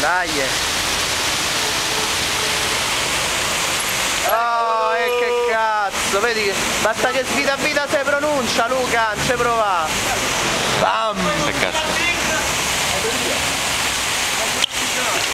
Dai. Oh, e che cazzo, vedi basta che svita vita se pronuncia Luca, non ci prova. Bam!